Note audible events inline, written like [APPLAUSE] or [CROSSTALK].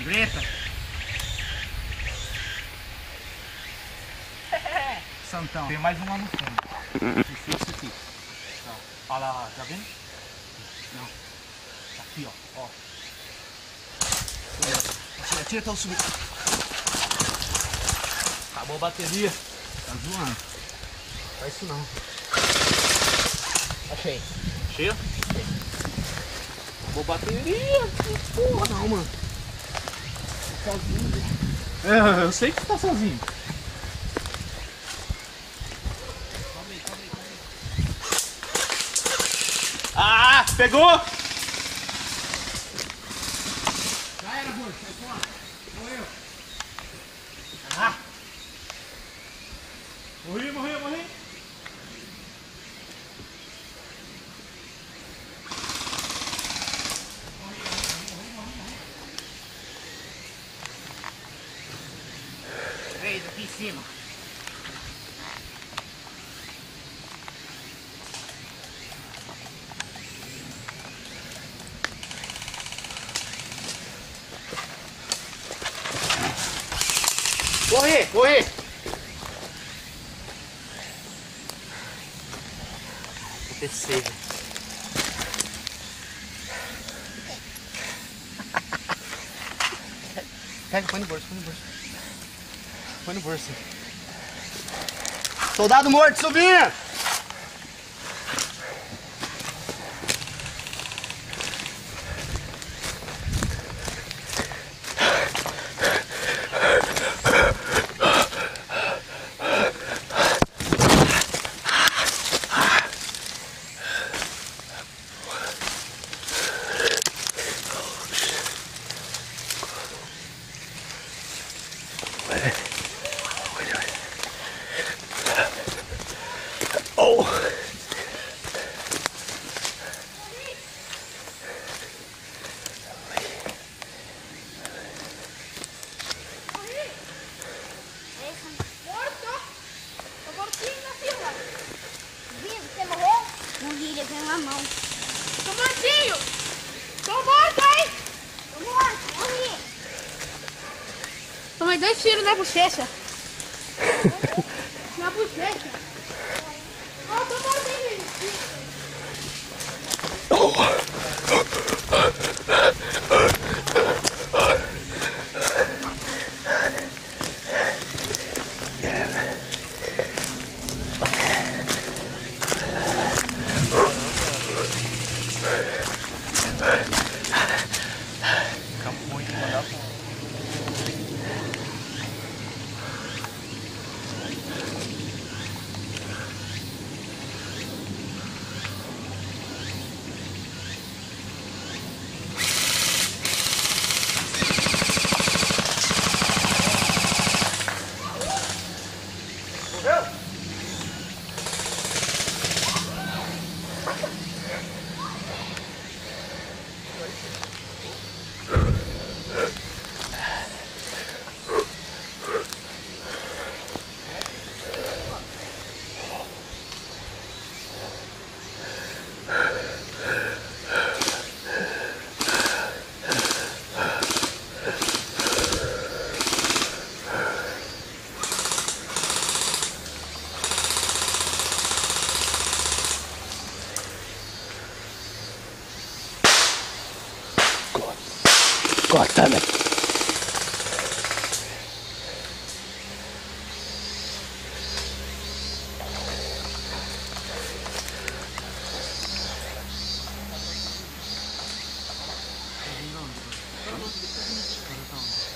Greta. [LAUGHS] Santão. Tem mais um lá no fundo. Difícil aqui. Olha lá, tá vendo? Aqui, ó. ó. Tira, tira que eu subi. Acabou a bateria. Tá zoando. Faz isso não. Achei. Cheio? Acabou a bateria. Que porra não, mano. Sozinho. É, eu sei que você tá sozinho. Ah, pegou! Cima. Corre, corre. Descer. Pega, põe no bolso, põe no bolso. Põe no bolso. Soldado morto subindo! Morto! Tô mortinho na fila. Vivo, você morreu? Morri, levei uma mão. Tô mortinho! Tô morto, hein? Tô morto, morri. Tomei dois tiros na bochecha. [LAUGHS] na bochecha. Ó, tô mortinho. く温めてあの時に力さん [LAUGHS]